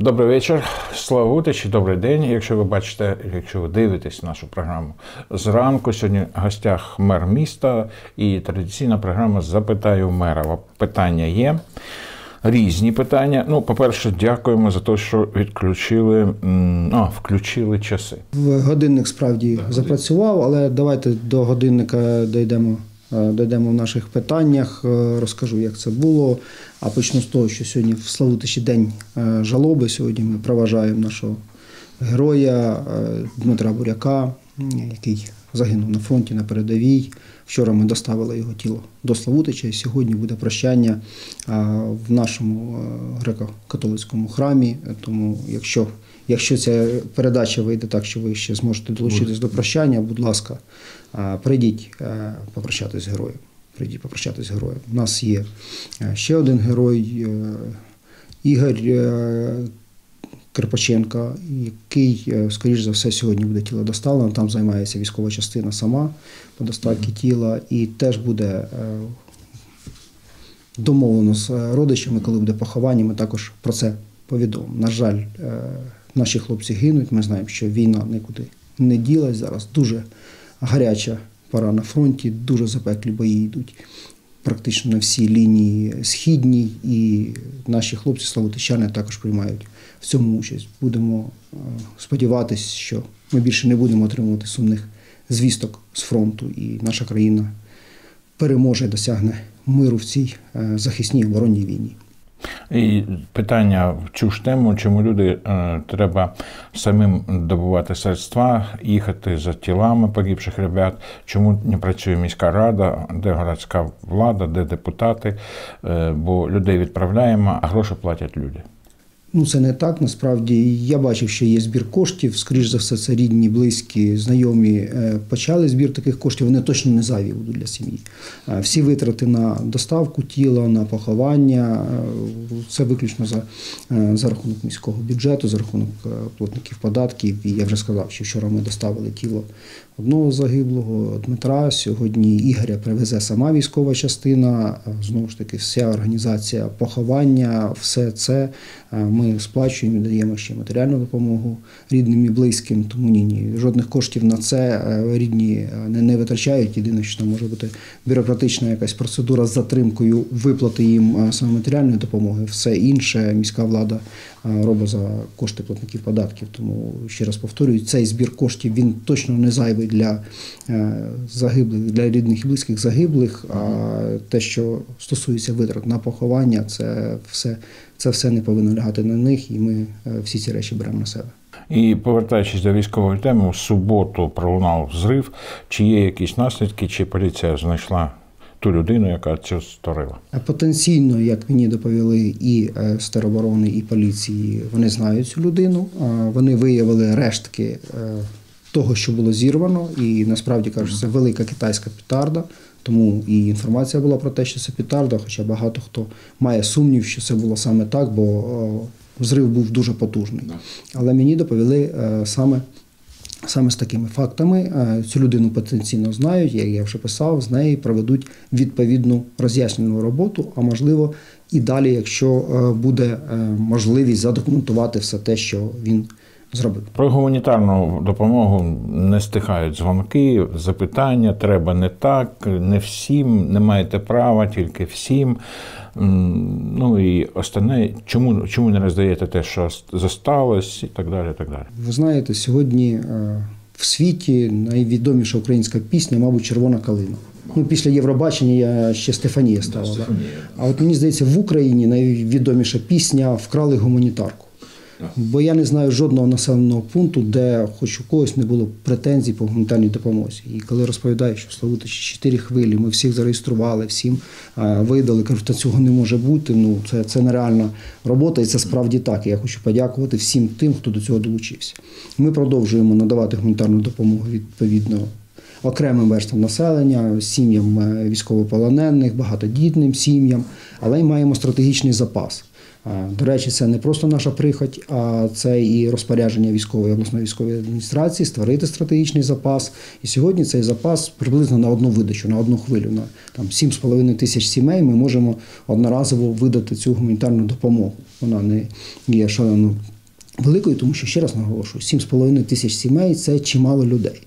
Добрий вечір, Славутичі, добрий день. Якщо ви бачите, якщо ви дивитесь нашу програму зранку, сьогодні в гостях мер міста і традиційна програма Запитаю мера. Питання є. Різні питання. Ну, по-перше, дякуємо за те, що відключили а, включили часи. Годинник справді запрацював, але давайте до годинника дійдемо. Е, Дійдемо в наших питаннях, е, розкажу, як це було. А почну з того, що сьогодні в Славутичі день е, жалоби. Сьогодні ми проважаємо нашого героя Дмитра Буряка, який загинув на фронті на передовій. Вчора ми доставили його тіло до Славутича, і сьогодні буде прощання в нашому греко-католицькому храмі. Тому, якщо, якщо ця передача вийде так, що ви ще зможете долучитись до прощання, будь ласка, прийдіть попрощатись з героєм. Прийдіть попрощатись з героєм. У нас є ще один герой е, Ігор е, який, е, скоріш за все, сьогодні буде тіло доставлено. Там займається військова частина сама по доставці тіла, і теж буде домовлено з родичами, коли буде поховання. Ми також про це повідомимо. На жаль, наші хлопці гинуть. Ми знаємо, що війна нікуди не ділась зараз. Дуже гаряча пора на фронті, дуже запеклі бої йдуть. Практично на всій лінії східній, і наші хлопці славутичани також приймають в цьому участь. Будемо е, сподіватися, що ми більше не будемо отримувати сумних звісток з фронту, і наша країна переможе досягне миру в цій е, захисній оборонній війні. І питання в цю ж тему, чому люди е, треба самим добувати средства, їхати за тілами погибших ребят, чому не працює міська рада, де городська влада, де депутати, е, бо людей відправляємо, а гроші платять люди. Ну, це не так. Насправді я бачив, що є збір коштів. Скоріш за все, це рідні, близькі, знайомі е, почали збір таких коштів. Вони точно не зайві будуть для сім'ї. Е, Всі витрати на доставку тіла, на поховання е, це виключно за, за рахунок міського бюджету, за рахунок платників податків. І я вже сказав, що вчора ми доставили тіло одного загиблого Дмитра. Сьогодні Ігоря привезе сама військова частина. Е, Знову ж таки, вся організація поховання, все це е, ми сплачуємо даємо ще матеріальну допомогу рідним і близьким. Тому ні, ні, жодних коштів на це е, рідні не, не витрачають. Єдине, що там може бути бюрократична якась процедура з затримкою виплати їм саме матеріальної допомоги. Все інше міська влада робить за кошти платників податків. Тому ще раз повторюю, цей збір коштів він точно не зайвий для е, загиблих, для рідних і близьких загиблих. А те, що стосується витрат на поховання, це все, це все не повинно лягати на них, і ми е, всі ці речі беремо на себе. І повертаючись до військової теми, в суботу пролунав взрив. Чи є якісь наслідки, чи поліція знайшла ту людину, яка це створила? А Потенційно, як мені доповіли і е, з тероборони, і поліції, вони знають цю людину. Вони виявили рештки е, того, що було зірвано, і насправді кажуть, це велика китайська петарда. Тому і інформація була про те, що це петарда, хоча багато хто має сумнів, що це було саме так, бо е, взрив був дуже потужний. Але мені доповіли е, саме Саме з такими фактами. Е, цю людину потенційно знають, як я вже писав, з неї проведуть відповідну роз'яснену роботу, а можливо і далі, якщо е, буде е, можливість задокументувати все те, що він зробив. Про гуманітарну допомогу не стихають дзвонки, запитання, треба не так, не всім, не маєте права, тільки всім. Ну і останнє, чому, чому не роздаєте те, що зосталось, і так далі. так далі. Ви знаєте, сьогодні е, в світі найвідоміша українська пісня, мабуть, Червона калина. Ну, після Євробачення я ще Стефанія стала. Да, А от мені здається, в Україні найвідоміша пісня Вкрали гуманітарку. Бо я не знаю жодного населеного пункту, де хоч у когось не було претензій по гуманітарній допомозі. І коли розповідаю, що в Славутичі чотири хвилі, ми всіх зареєстрували, всім е, видали, кажуть, та цього не може бути. Ну це, це нереальна робота, і це справді так. І я хочу подякувати всім тим, хто до цього долучився. Ми продовжуємо надавати гуманітарну допомогу відповідно окремим верствам населення, сім'ям е, військовополонених, багатодітним сім'ям, але й маємо стратегічний запас. До речі, це не просто наша прихоть, а це і розпорядження військової обласної військової адміністрації створити стратегічний запас. І сьогодні цей запас приблизно на одну видачу, на одну хвилю. На там 7,5 тисяч сімей ми можемо одноразово видати цю гуманітарну допомогу. Вона не є шалено великою, тому що ще раз наголошую: 7,5 тисяч сімей це чимало людей.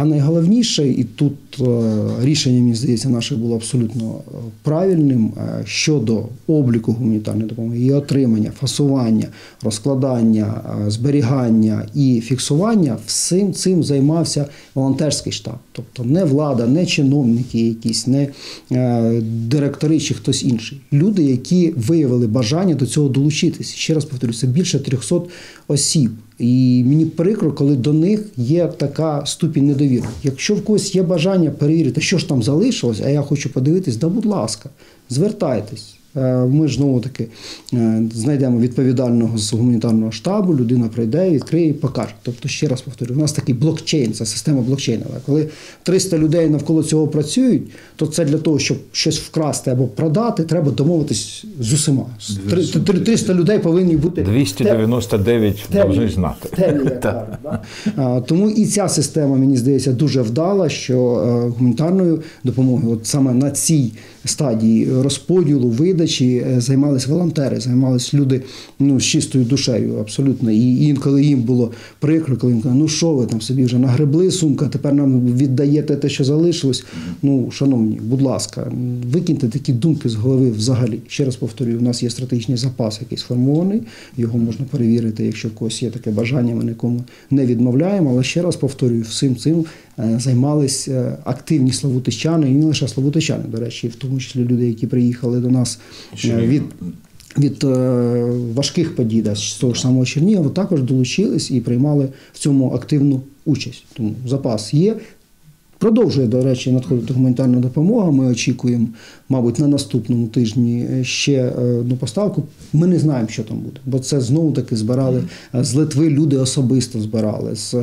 А найголовніше, і тут е, рішення, мені здається, наше було абсолютно е, правильним е, щодо обліку гуманітарної допомоги, її отримання, фасування, розкладання, зберігання і фіксування, всім цим займався волонтерський штаб. Тобто не влада, не чиновники, якісь, не директори чи хтось інший. Люди, які виявили бажання до цього долучитися. Ще раз повторюю, це більше 300 осіб. І мені прикро, коли до них є така ступінь недовіри. Якщо в когось є бажання перевірити, що ж там залишилось, а я хочу подивитись, да будь ласка, звертайтесь. Е, ми ж знову таки е, знайдемо відповідального з гуманітарного штабу, людина прийде, відкриє і покаже. Тобто, ще раз повторюю, у нас такий блокчейн, це система блокчейнова. Коли 300 людей навколо цього працюють, то це для того, щоб щось вкрасти або продати, треба домовитись з усіма. 300 людей повинні бути 299 повинні знати. Тому і ця система, мені здається, дуже вдала, що е, гуманітарною допомогою, от саме на цій стадії розподілу, видачі е, займалися волонтери, займалися люди ну, з чистою душею, абсолютно. І інколи їм було прикро, коли їм казали, ну що ви там собі вже нагребли сумка, тепер нам віддаєте те, що залишилось. Ну, шановні, будь ласка, викиньте такі думки з голови взагалі. Ще раз повторюю, у нас є стратегічний запас, який сформований, його можна перевірити, якщо в когось є таке бажання, ми нікому не відмовляємо. Але ще раз повторюю, всім цим займалися е, активні славутичани, і не лише славутичани, до речі, в тому числі люди, які приїхали до нас е, від. Від важких подій да, з того ж самого Чернігова також долучились і приймали в цьому активну участь. Тому запас є. Продовжує, до речі, надходити гуманітарна допомога. Ми очікуємо, мабуть, на наступному тижні ще одну поставку. Ми не знаємо, що там буде, бо це знову таки збирали з Литви. Люди особисто збирали з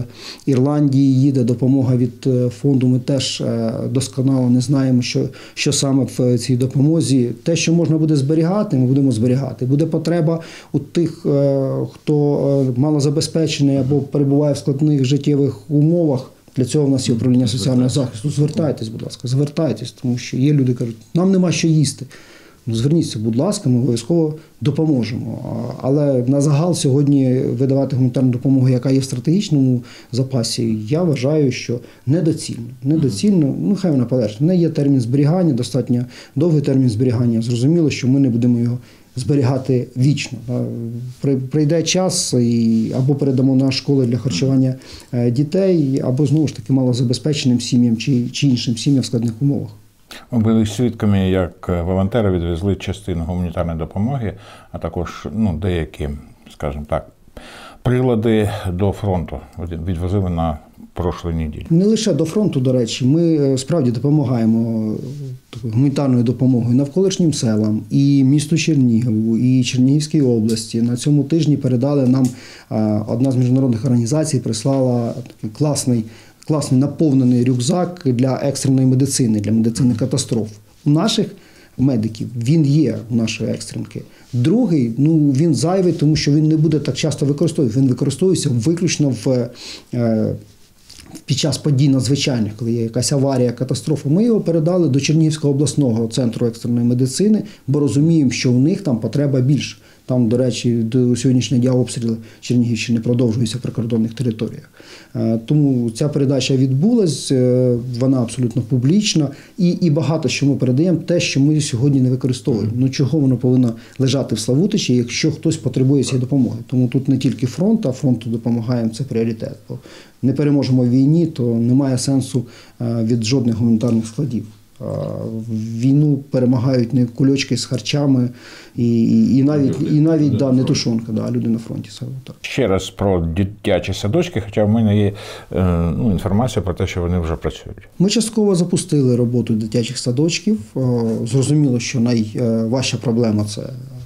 Ірландії. Їде допомога від е, фонду. Ми теж е, досконало не знаємо, що що саме в цій допомозі. Те, що можна буде зберігати, ми будемо зберігати. Буде потреба у тих, е, хто малозабезпечений або перебуває в складних життєвих умовах. Для цього в нас є управління соціального захисту. Звертайтесь, будь ласка, звертайтесь, тому що є люди, кажуть, нам нема що їсти. Ну, зверніться, будь ласка, ми обов'язково допоможемо. Але на загал сьогодні видавати гуманітарну допомогу, яка є в стратегічному запасі, я вважаю, що недоцільно. Недоцільно, ну хай вона полежить. Не є термін зберігання, достатньо довгий термін зберігання. Зрозуміло, що ми не будемо його зберігати вічно. Прийде час і або передамо на школи для харчування е, дітей, або знову ж таки малозабезпеченим сім'ям чи, чи іншим сім'ям в складних умовах. Ми були свідками, як волонтери відвезли частину гуманітарної допомоги, а також ну, деякі, скажімо так, прилади до фронту відвозили на прошлої неділі. Не лише до фронту, до речі, ми е, справді допомагаємо е, гуманітарною допомогою навколишнім селам і місту Чернігову, і Чернігівській області. На цьому тижні передали нам е, одна з міжнародних організацій, прислала такий класний, класний наповнений рюкзак для екстреної медицини, для медицини катастроф. У наших медиків він є у нашої екстренки. Другий, ну він зайвий, тому що він не буде так часто використовуватися. Він використовується виключно в під час подій надзвичайних, коли є якась аварія, катастрофа, ми його передали до Чернігівського обласного центру екстреної медицини, бо розуміємо, що у них там потреба більше. Там, до речі, до сьогоднішнього дня обстріли Чернігівщини продовжуються в прикордонних територіях. Е, тому ця передача відбулась, е, вона абсолютно публічна, і і багато що ми передаємо, те, що ми сьогодні не використовуємо. Ну чого воно повинно лежати в Славутичі, якщо хтось потребує цієї допомоги. Тому тут не тільки фронт, а фронту допомагаємо це пріоритет. Бо не переможемо в війні, то немає сенсу е, від жодних гуманітарних складів. Війну перемагають не кульочки з харчами і і, і навіть і навіть да, не тушонка, да, а люди на фронті. Саме так. Ще раз про дитячі садочки, хоча в мене є е, ну, інформація про те, що вони вже працюють. Ми частково запустили роботу дитячих садочків. Зрозуміло, що найважча проблема це.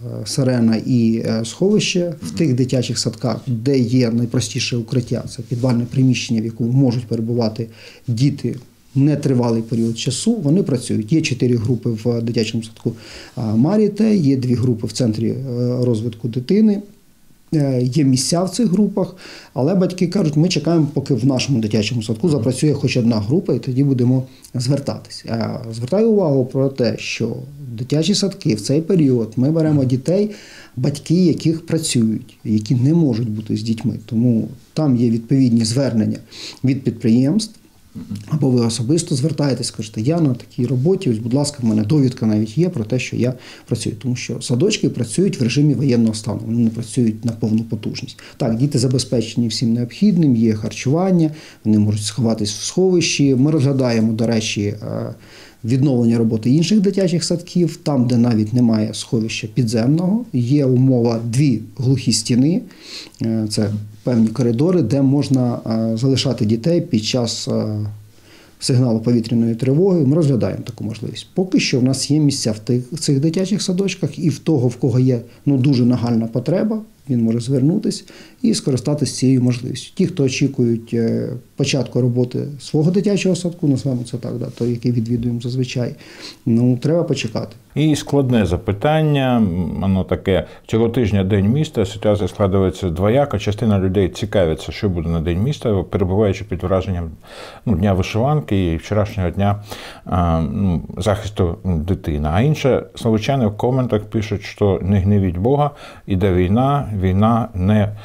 Е, сирена і е, сховище в тих дитячих садках, де є найпростіше укриття, це підвальне приміщення, в якому можуть перебувати діти нетривалий період часу, вони працюють. Є чотири групи в дитячому садку Маріте, є дві групи в центрі е, розвитку дитини. Е, Є місця в цих групах, але батьки кажуть, ми чекаємо, поки в нашому дитячому садку запрацює хоч одна група, і тоді будемо звертатись. А Звертаю увагу про те, що дитячі садки в цей період ми беремо дітей, батьки яких працюють, які не можуть бути з дітьми. Тому там є відповідні звернення від підприємств. Або ви особисто звертаєтесь, кажете, я на такій роботі, ось, будь ласка, в мене довідка навіть є про те, що я працюю. Тому що садочки працюють в режимі воєнного стану, вони не працюють на повну потужність. Так, діти забезпечені всім необхідним, є харчування, вони можуть сховатись в сховищі. Ми розглядаємо, до речі, е, відновлення роботи інших дитячих садків, там, де навіть немає сховища підземного, є умова дві глухі стіни. Е, Це певні коридори, де можна е, залишати дітей під час е, сигналу повітряної тривоги. Ми розглядаємо таку можливість. Поки що в нас є місця в тих цих дитячих садочках, і в того, в кого є ну дуже нагальна потреба, він може звернутися і скористатися цією можливістю. Ті, хто очікують е, початку роботи свого дитячого садку, назвемо це так, да, той, який відвідуємо зазвичай, ну треба почекати. І складне запитання, воно таке цього тижня День міста. Ситуація складається двояко. Частина людей цікавиться, що буде на День міста, перебуваючи під враженням ну, дня вишиванки і вчорашнього дня а, ну, захисту дитини. А інше словичани в коментах пишуть, що не гнівіть Бога, іде війна, війна не.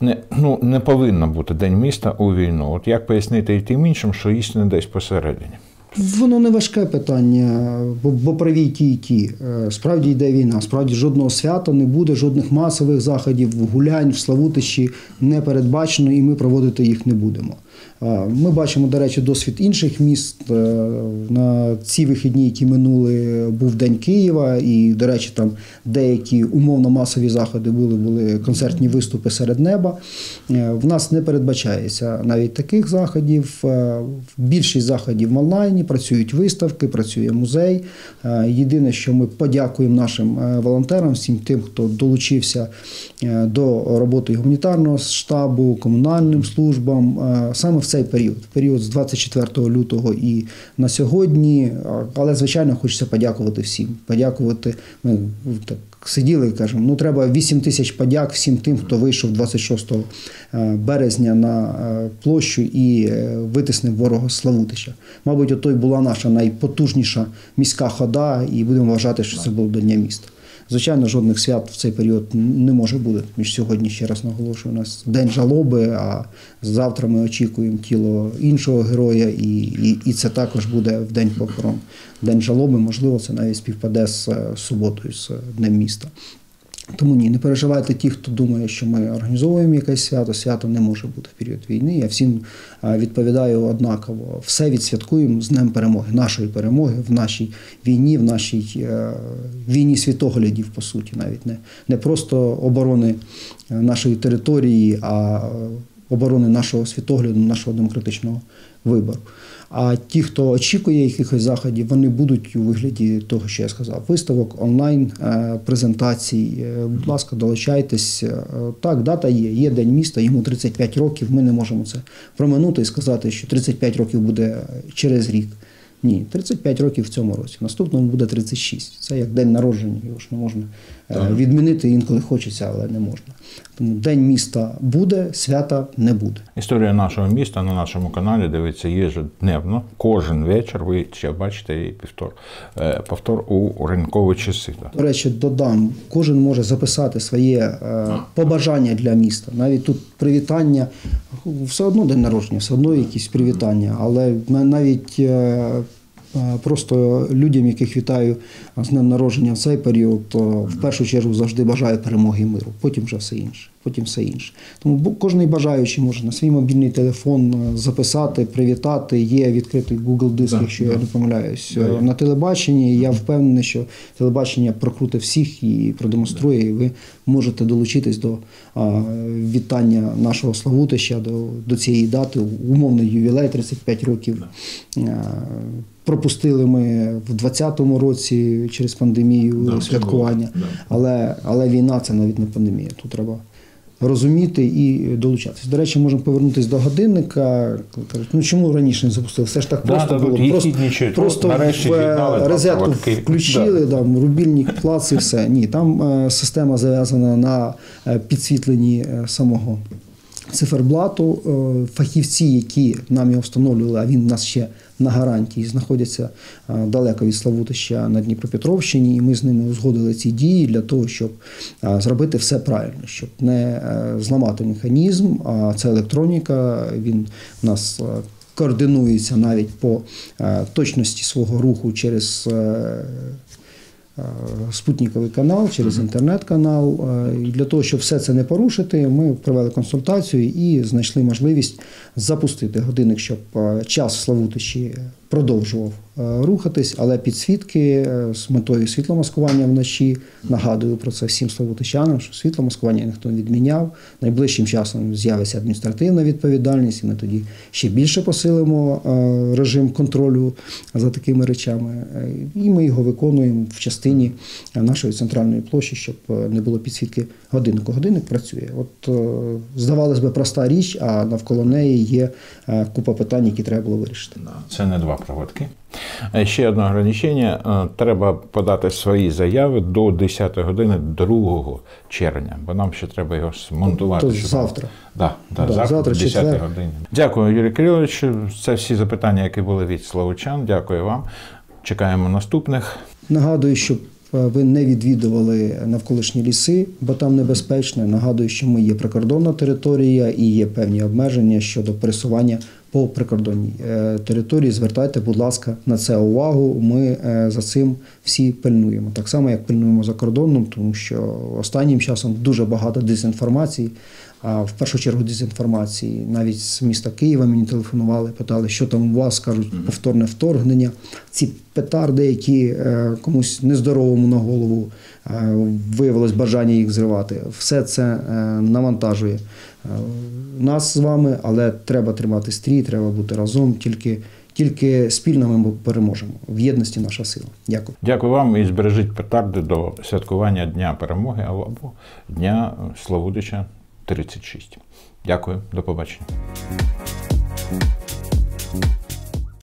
Не, ну, не повинно бути День міста у війну. От як пояснити і тим іншим, що істина десь посередині? Воно не важке питання, бо, бо праві ті, і ті. Е, Справді йде війна. Справді жодного свята не буде, жодних масових заходів, гулянь в Славутищі не передбачено, і ми проводити їх не будемо. Е, Ми бачимо, до речі, досвід інших міст. Е, На ці вихідні, які минули, був День Києва, і, до речі, там деякі умовно масові заходи були, були концертні виступи серед неба. В нас не передбачається навіть таких заходів. Більшість заходів в онлайні, працюють виставки, працює музей. Е, Єдине, що ми подякуємо нашим е, волонтерам, всім тим, хто долучився е, до роботи гуманітарного штабу, комунальним службам саме в цей період, період з 24 лютого і на сьогодні. Але звичайно хочеться подякувати всім. Подякувати. Ми так сиділи і кажемо, ну треба 8 тисяч подяк всім тим, хто вийшов 26 е, березня на е, площу і е, витиснив ворога з Славутича. Мабуть, ото й була наша найпотужніша міська хода, і будемо вважати, що це було до Дня міста. Звичайно, жодних свят в цей період не може бути. Між сьогодні ще раз наголошую, у нас день жалоби, а завтра ми очікуємо тіло іншого героя, і, і, і це також буде в день похорон. День жалоби, можливо, це навіть співпаде з е, суботою, з Днем міста. Тому ні, не переживайте ті, хто думає, що ми організовуємо якесь свято. Свято не може бути в період війни. Я всім е, відповідаю однаково. Все відсвяткуємо з Днем перемоги, нашої перемоги в нашій війні, в нашій е, війні світоглядів, по суті, навіть не, не просто оборони е, нашої території, а оборони нашого світогляду, нашого демократичного вибору. А ті, хто очікує якихось заходів, вони будуть у вигляді того, що я сказав: виставок, онлайн е, презентацій. Е, Будь ласка, долучайтесь. Е, Так, дата є. Є день міста, йому 35 років. Ми не можемо це проминути і сказати, що 35 років буде через рік. Ні, 35 років в цьому році. В наступному буде 36. Це як день народження, його ж не можна е, відмінити інколи хочеться, але не можна. Тому день міста буде, свята не буде. Історія нашого міста на нашому каналі дивиться ежедневно. Кожен вечір ви ще бачите і повтор, е, повтор у ринкові часи. До речі, додам, кожен може записати своє е, побажання для міста. Навіть тут привітання, все одно день народження, все одно якісь привітання, але на- навіть просто людям, яких вітаю з днем народження в цей період, в першу чергу завжди бажаю перемоги і миру, потім вже все інше. Потім все інше. Тому кожен бажаючий може на свій мобільний телефон е, записати, привітати. Є відкритий Google диск, якщо я не помиляюсь. Е, На телебаченні я впевнений, що телебачення прокрутить всіх і продемонструє, і ви можете долучитись до а, вітання нашого Славутища, до, до цієї дати, умовний ювілей 35 років. Е, Пропустили ми в 2020 році через пандемію Да, святкування, да. але, але війна це навіть не пандемія. Тут треба розуміти і долучатися. До речі, можемо повернутися до годинника. Ну чому раніше не запустили? Все ж так просто да, було. Просто, просто Нарешті в е, розетку включили, да. рубільник, плац і все. Ні, там е, система зав'язана на е, підсвітленні самого циферблату. Фахівці, які нам його встановлювали, а він у нас ще на гарантії знаходяться е, далеко від Славутища на Дніпропетровщині, і ми з ними узгодили ці дії для того, щоб е, зробити все правильно, щоб не е, зламати механізм. А це електроніка. Він у нас. Координується навіть по точності свого руху через спутниковий канал, через інтернет-канал. Е, І для того, щоб все це не порушити, ми провели консультацію і знайшли можливість запустити годинник, щоб е, час в Славутичі продовжував е, рухатись, але підсвітки е, з метою світломаскування вночі. Нагадую про це всім славутичанам, що світломаскування ніхто не відміняв. Найближчим часом з'явиться адміністративна відповідальність, і ми тоді ще більше посилимо е, режим контролю за такими речами. І ми його виконуємо в частині нашої центральної площі, щоб не було підсвітки годиннику. Годинник працює. От здавалось би, проста річ, а навколо неї є купа питань, які треба було вирішити. Це не два проводки. Е, Ще одне ограничення. Е, Треба подати свої заяви до 10 години 2 червня, бо нам ще треба його змонтувати. Тобто щоб- завтра. Да, да, Да, завтра, завтра, 10 четвер. години. Дякую, Юрій Кирилович. Це всі запитання, які були від Славучан. Дякую вам. Чекаємо наступних. Нагадую, щоб е, ви не відвідували навколишні ліси, бо там небезпечно. Нагадую, що ми є прикордонна територія і є певні обмеження щодо пересування по прикордонній е, території. Звертайте, будь ласка, на це увагу. Ми е, за цим всі пильнуємо. Так само, як пильнуємо за кордоном, тому що останнім часом дуже багато дезінформації. А в першу чергу дезінформації. Навіть з міста Києва мені телефонували, питали, що там у вас кажуть, повторне вторгнення. Ці петарди, які е, комусь нездоровому на голову е, виявилось бажання їх зривати. Все це е, навантажує нас з вами, але треба тримати стрій, треба бути разом. Тільки, тільки спільно ми переможемо. В єдності наша сила. Дякую. Дякую вам і збережіть петарди до святкування Дня перемоги або Дня Славутича 36. Дякую, до побачення.